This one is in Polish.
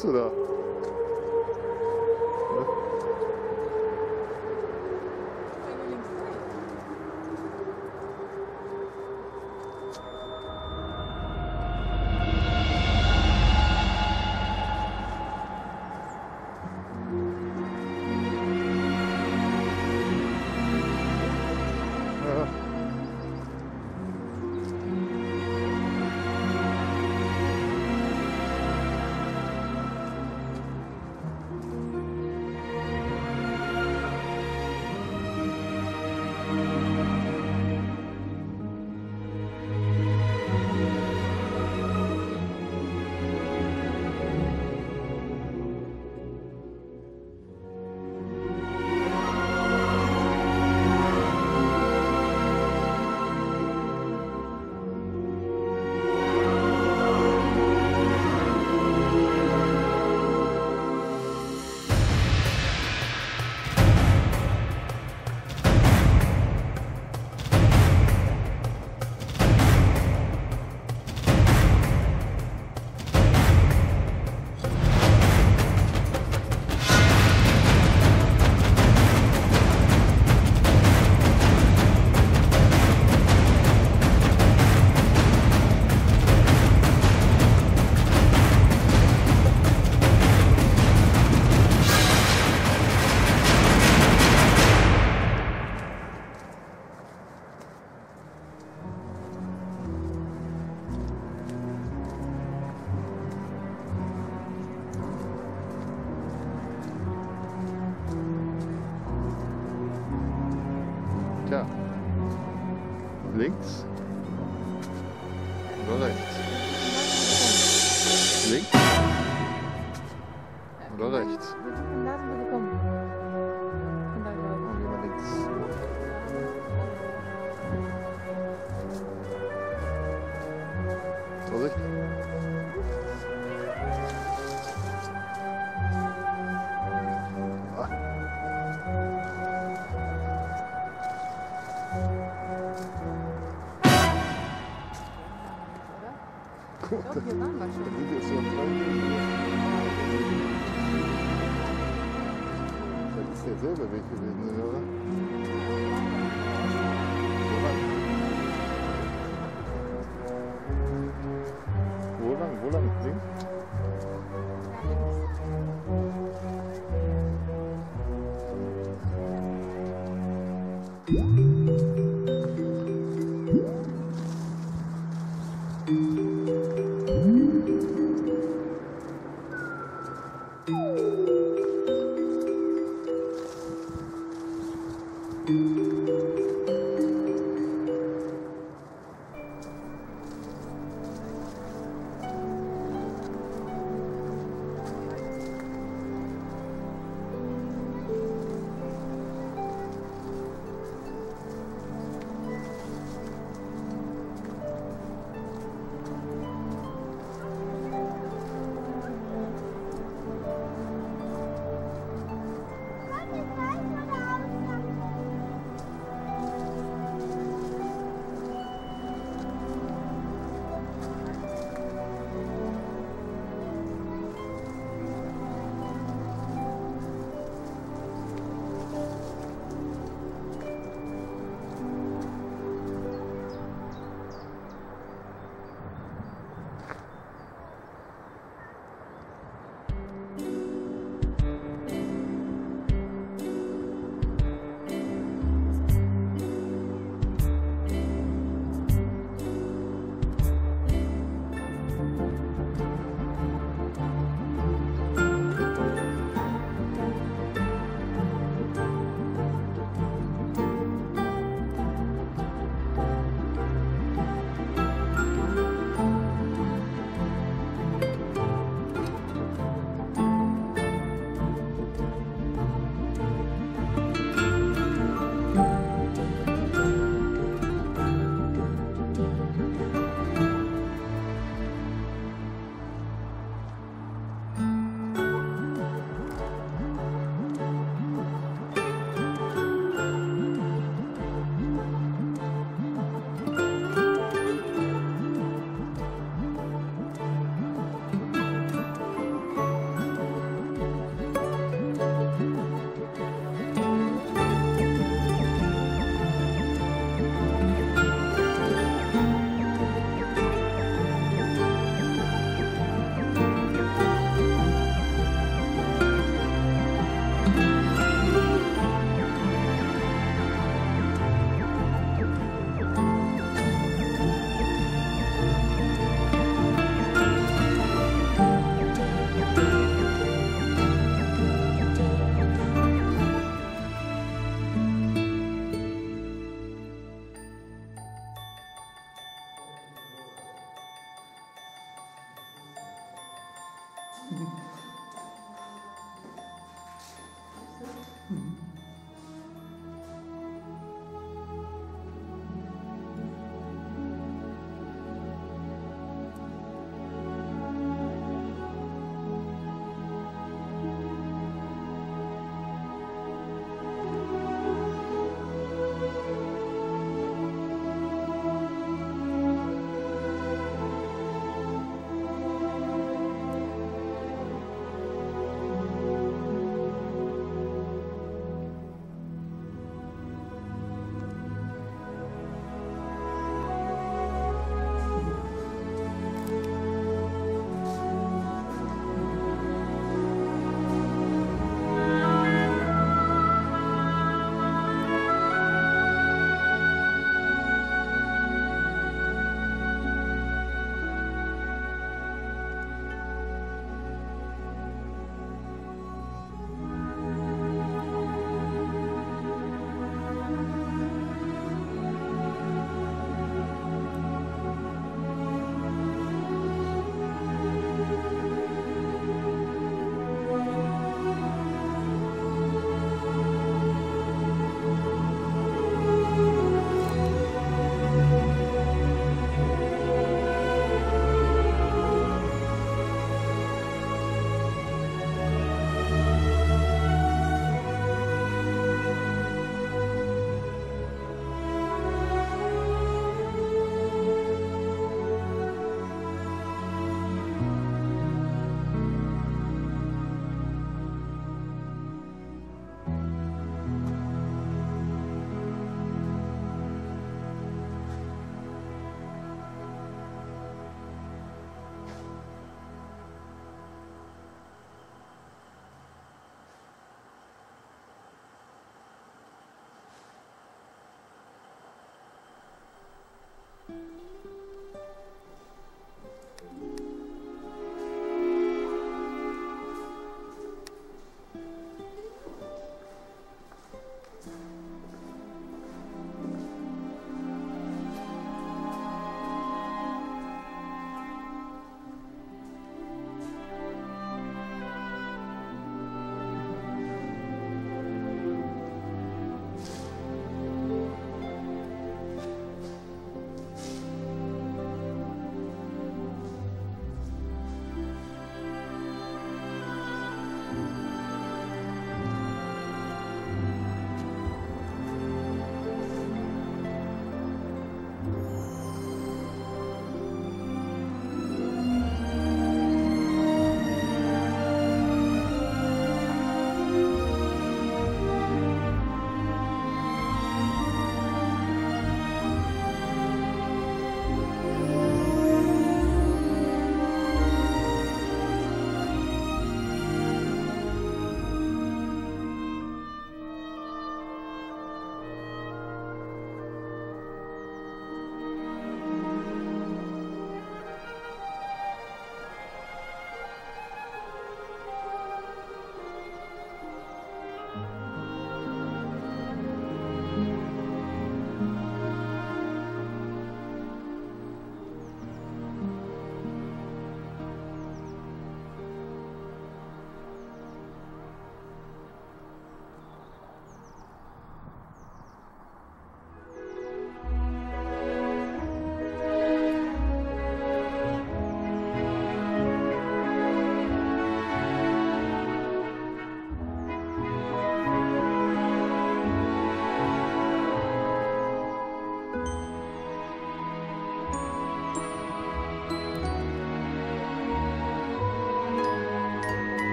Spaß, oder? Uh, oder rechts? Yeah.